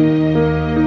Música